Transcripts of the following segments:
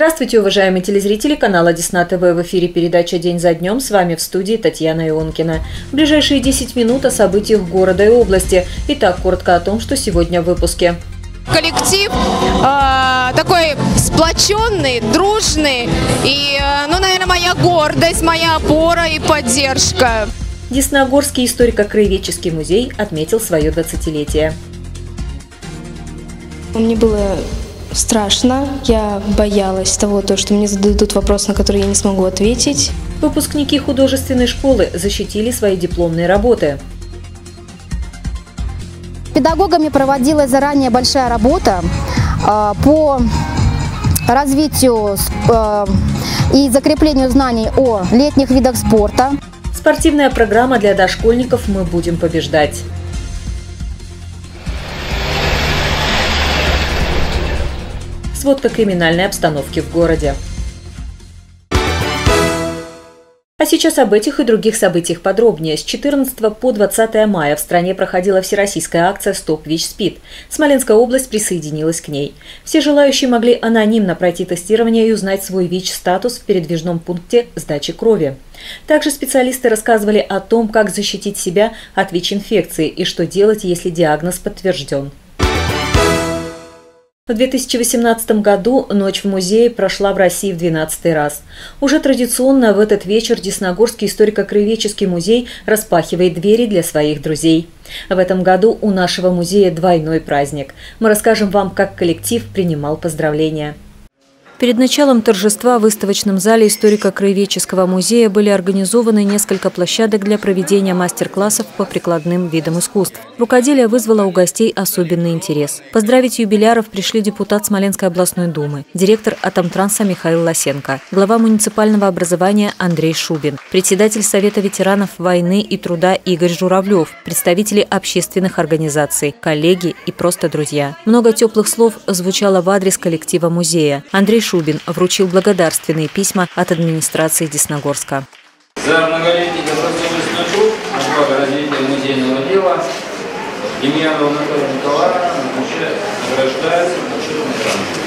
Здравствуйте, уважаемые телезрители канала Десна ТВ. В эфире передача «День за днем». С вами в студии Татьяна Ионкина. В ближайшие 10 минут о событиях города и области. Итак, коротко о том, что сегодня в выпуске. Коллектив э, такой сплоченный, дружный и, э, ну, наверное, моя гордость, моя опора и поддержка. Десногорский историко-краеведческий музей отметил свое 20-летие. Мне было страшно, я боялась того, то, что мне зададут вопрос, на который я не смогу ответить. Выпускники художественной школы защитили свои дипломные работы. Педагогами проводилась заранее большая работа э, по развитию э, и закреплению знаний о летних видах спорта. Спортивная программа для дошкольников «Мы будем побеждать». Сводка криминальной обстановки в городе. А сейчас об этих и других событиях подробнее. С 14 по 20 мая в стране проходила всероссийская акция «Стоп ВИЧ-СПИД». Смоленская область присоединилась к ней. Все желающие могли анонимно пройти тестирование и узнать свой ВИЧ-статус в передвижном пункте сдачи крови. Также специалисты рассказывали о том, как защитить себя от ВИЧ-инфекции и что делать, если диагноз подтвержден. В 2018 году «Ночь в музее» прошла в России в 12 раз. Уже традиционно в этот вечер Десногорский историко-краеведческий музей распахивает двери для своих друзей. В этом году у нашего музея двойной праздник. Мы расскажем вам, как коллектив принимал поздравления. Перед началом торжества в выставочном зале историко-краеведческого музея были организованы несколько площадок для проведения мастер-классов по прикладным видам искусств. Рукоделие вызвало у гостей особенный интерес. Поздравить юбиляров пришли депутат Смоленской областной думы, директор Атомтранса Михаил Лосенко, глава муниципального образования Андрей Шубин, председатель Совета ветеранов войны и труда Игорь Журавлев, представители общественных организаций, коллеги и просто друзья. Много теплых слов звучало в адрес коллектива музея. Андрей Шубин вручил благодарственные письма от администрации Десногорска. За многолетний добросовестный труд на благо развития музейного дела Демьянова Анатолия Николаевна награждается почетной грамотой.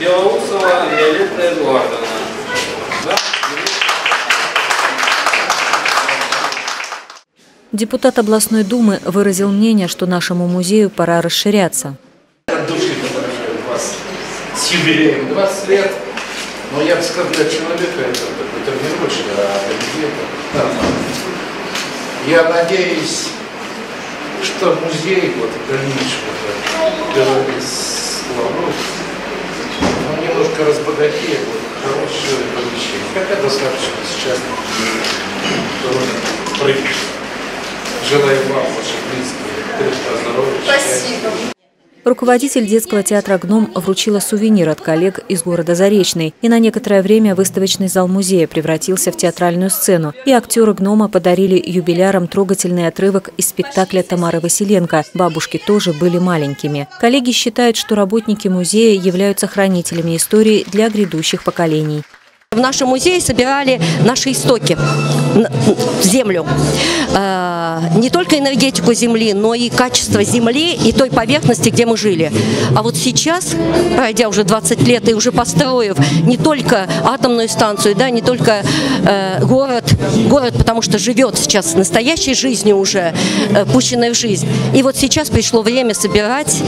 Белоусова Виолетта Эдуардовна. Депутат областной думы выразил мнение, что нашему музею пора расширяться. От души вас с юбилеем 20 лет. Но я бы сказал, для человека это какой-то мирочек, а для. Я надеюсь, что музей вот в дальнейшем, он немножко разбогатеет, вот, хорошее помещение. Хотя достаточно сейчас прыгать. Желаю вам, ваших близких, крепкого здоровья, Спасибо. Руководитель детского театра «Гном» вручила сувенир от коллег из города Заречный. И на некоторое время выставочный зал музея превратился в театральную сцену. И актеры «Гнома» подарили юбилярам трогательный отрывок из спектакля Тамары Василенко «Бабушки тоже были маленькими». Коллеги считают, что работники музея являются хранителями истории для грядущих поколений. В нашем музее собирали наши истоки землю. Э, не только энергетику земли, но и качество земли и той поверхности, где мы жили. А вот сейчас, пройдя уже 20 лет и уже построив не только атомную станцию, да, не только э, город, город, потому что живет сейчас настоящей жизнью уже, э, пущенной в жизнь. И вот сейчас пришло время собирать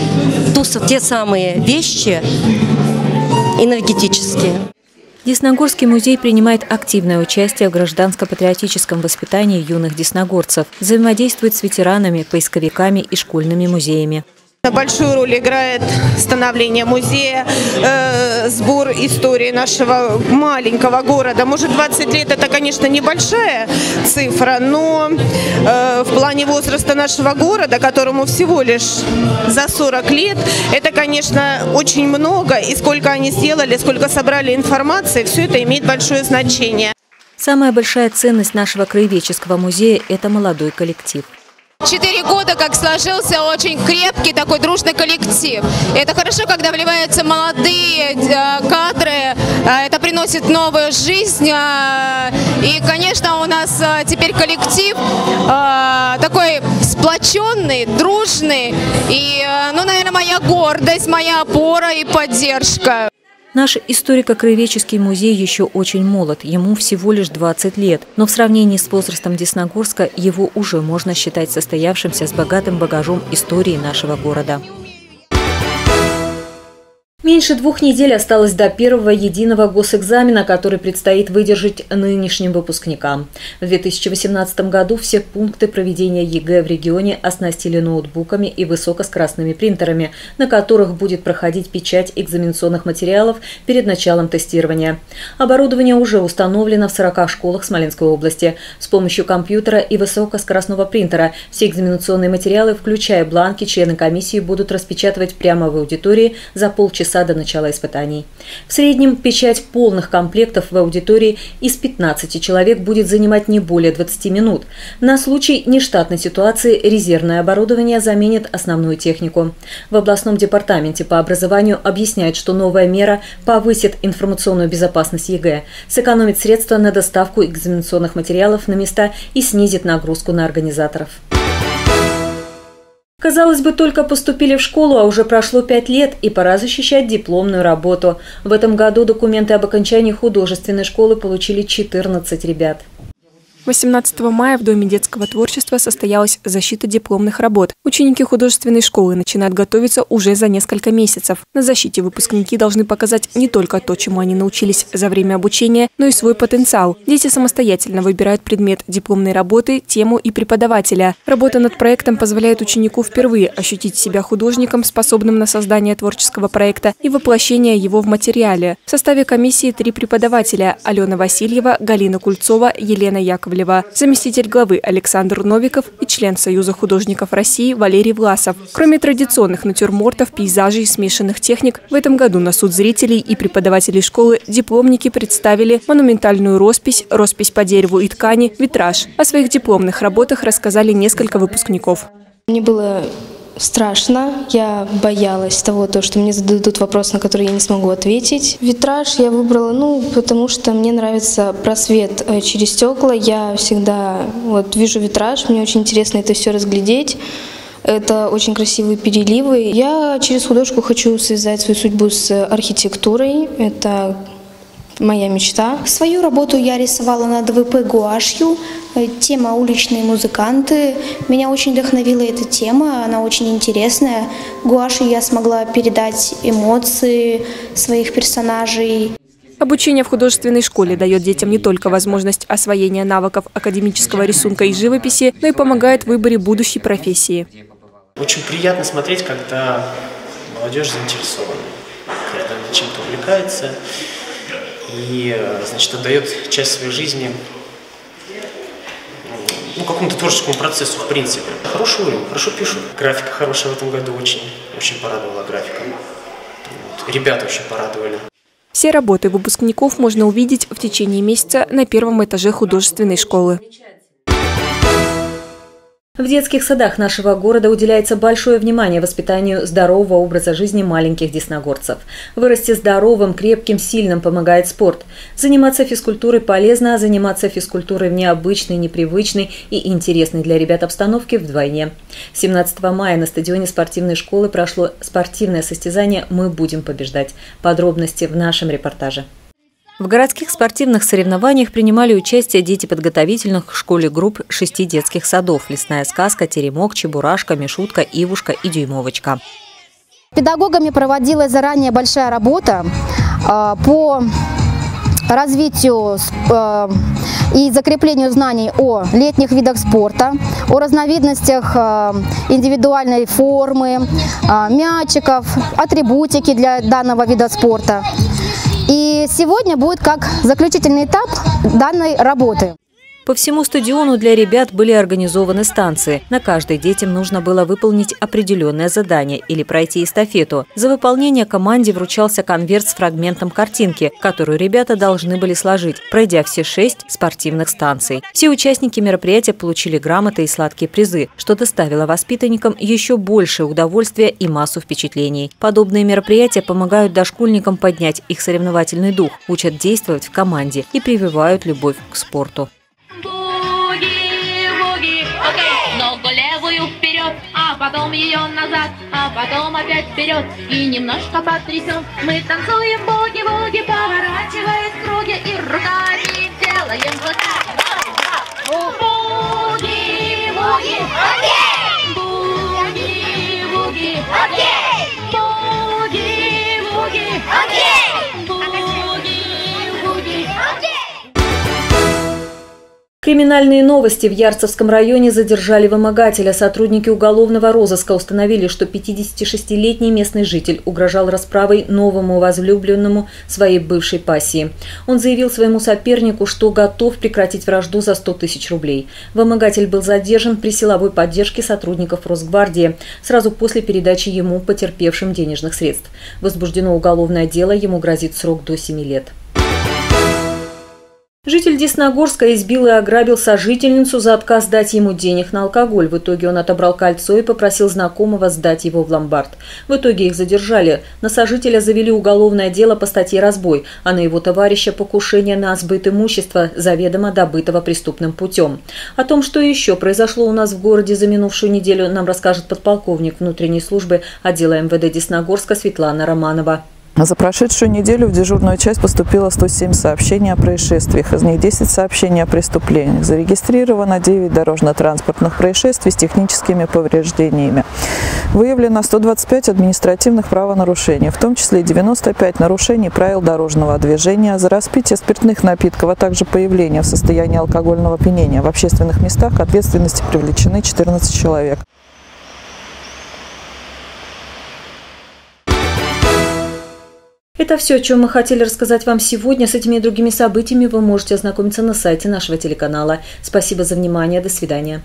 ту, те самые вещи энергетические. Десногорский музей принимает активное участие в гражданско-патриотическом воспитании юных десногорцев, взаимодействует с ветеранами, поисковиками и школьными музеями. Большую роль играет становление музея, э, сбор истории нашего маленького города. Может, 20 лет это, конечно, небольшая цифра, но э, в плане возраста нашего города, которому всего лишь за 40 лет, это, конечно, очень много. И сколько они сделали, сколько собрали информации, все это имеет большое значение. Самая большая ценность нашего краеведческого музея – это молодой коллектив. Четыре года, как сложился очень крепкий такой дружный коллектив. Это хорошо, когда вливаются молодые э, кадры, А, это приносит новую жизнь. А, и, конечно, у нас а, теперь коллектив такой сплоченный, дружный. И, ну, наверное, моя гордость, моя опора и поддержка. Наш историко-краеведческий музей еще очень молод, ему всего лишь 20 лет, но в сравнении с возрастом Десногорска его уже можно считать состоявшимся с богатым багажом истории нашего города. Меньше двух недель осталось до первого единого госэкзамена, который предстоит выдержать нынешним выпускникам. В 2018 году все пункты проведения ЕГЭ в регионе оснастили ноутбуками и высокоскоростными принтерами, на которых будет проходить печать экзаменационных материалов перед началом тестирования. Оборудование уже установлено в 40 школах Смоленской области. С помощью компьютера и высокоскоростного принтера все экзаменационные материалы, включая бланки, члены комиссии будут распечатывать прямо в аудитории за полчаса часа до начала испытаний. В среднем печать полных комплектов в аудитории из 15 человек будет занимать не более 20 минут. На случай нештатной ситуации резервное оборудование заменит основную технику. В областном департаменте по образованию объясняют, что новая мера повысит информационную безопасность ЕГЭ, сэкономит средства на доставку экзаменационных материалов на места и снизит нагрузку на организаторов. Казалось бы, только поступили в школу, а уже прошло пять лет, и пора защищать дипломную работу. В этом году документы об окончании художественной школы получили 14 ребят. 18 мая в Доме детского творчества состоялась защита дипломных работ. Ученики художественной школы начинают готовиться уже за несколько месяцев. На защите выпускники должны показать не только то, чему они научились за время обучения, но и свой потенциал. Дети самостоятельно выбирают предмет дипломной работы, тему и преподавателя. Работа над проектом позволяет ученику впервые ощутить себя художником, способным на создание творческого проекта и воплощение его в материале. В составе комиссии три преподавателя – Алена Васильева, Галина Кульцова, Елена Яковлева. Яковлева, заместитель главы Александр Новиков и член Союза художников России Валерий Власов. Кроме традиционных натюрмортов, пейзажей, смешанных техник, в этом году на суд зрителей и преподавателей школы дипломники представили монументальную роспись, роспись по дереву и ткани, витраж. О своих дипломных работах рассказали несколько выпускников. Мне было страшно. Я боялась того, то, что мне зададут вопрос, на который я не смогу ответить. Витраж я выбрала, ну, потому что мне нравится просвет э, через стекла. Я всегда вот вижу витраж, мне очень интересно это все разглядеть. Это очень красивые переливы. Я через художку хочу связать свою судьбу с архитектурой. Это моя мечта. Свою работу я рисовала на ДВП гуашью. Э, тема «Уличные музыканты». Меня очень вдохновила эта тема, она очень интересная. Гуашью я смогла передать эмоции своих персонажей. Обучение в художественной школе дает детям не только возможность освоения навыков академического рисунка и живописи, но и помогает в выборе будущей профессии. Очень приятно смотреть, когда молодежь заинтересована, когда она чем-то увлекается и, значит, отдает часть своей жизни ну, какому-то творческому процессу, в принципе. Хороший уровень, хорошо пишут. Графика хорошая в этом году очень, очень порадовала графика. Вот. Ребята очень порадовали. Все работы выпускников можно увидеть в течение месяца на первом этаже художественной школы. В детских садах нашего города уделяется большое внимание воспитанию здорового образа жизни маленьких десногорцев. Вырасти здоровым, крепким, сильным помогает спорт. Заниматься физкультурой полезно, а заниматься физкультурой в необычной, непривычной и интересной для ребят обстановке вдвойне. 17 мая на стадионе спортивной школы прошло спортивное состязание «Мы будем побеждать». Подробности в нашем репортаже. В городских спортивных соревнованиях принимали участие дети подготовительных к школе групп шести детских садов «Лесная сказка», «Теремок», «Чебурашка», «Мишутка», «Ивушка» и «Дюймовочка». Педагогами проводилась заранее большая работа э, по развитию э, и закреплению знаний о летних видах спорта, о разновидностях э, индивидуальной формы, мячиков, атрибутики для данного вида спорта. И сегодня будет как заключительный этап данной работы. По всему стадиону для ребят были организованы станции. На каждой детям нужно было выполнить определенное задание или пройти эстафету. За выполнение команде вручался конверт с фрагментом картинки, которую ребята должны были сложить, пройдя все шесть спортивных станций. Все участники мероприятия получили грамоты и сладкие призы, что доставило воспитанникам еще большее удовольствие и массу впечатлений. Подобные мероприятия помогают дошкольникам поднять их соревновательный дух, учат действовать в команде и прививают любовь к спорту. Потом ее назад, а потом опять вперед и немножко потрясем. Мы танцуем буги-буги, поворачиваясь в круге и руками делаем вот так. Буги-буги, окей! Криминальные новости в Ярцевском районе задержали вымогателя. Сотрудники уголовного розыска установили, что 56-летний местный житель угрожал расправой новому возлюбленному своей бывшей пассии. Он заявил своему сопернику, что готов прекратить вражду за 100 тысяч рублей. Вымогатель был задержан при силовой поддержке сотрудников Росгвардии сразу после передачи ему потерпевшим денежных средств. Возбуждено уголовное дело, ему грозит срок до 7 лет. Житель Десногорска избил и ограбил сожительницу за отказ дать ему денег на алкоголь. В итоге он отобрал кольцо и попросил знакомого сдать его в ломбард. В итоге их задержали. На сожителя завели уголовное дело по статье «Разбой», а на его товарища покушение на сбыт имущества, заведомо добытого преступным путем. О том, что еще произошло у нас в городе за минувшую неделю, нам расскажет подполковник внутренней службы отдела МВД Десногорска Светлана Романова. За прошедшую неделю в дежурную часть поступило 107 сообщений о происшествиях, из них 10 сообщений о преступлениях. Зарегистрировано 9 дорожно-транспортных происшествий с техническими повреждениями. Выявлено 125 административных правонарушений, в том числе 95 нарушений правил дорожного движения, за распитие спиртных напитков, а также появление в состоянии алкогольного опьянения в общественных местах к ответственности привлечены 14 человек. Это все, о чем мы хотели рассказать вам сегодня. С этими и другими событиями вы можете ознакомиться на сайте нашего телеканала. Спасибо за внимание. До свидания.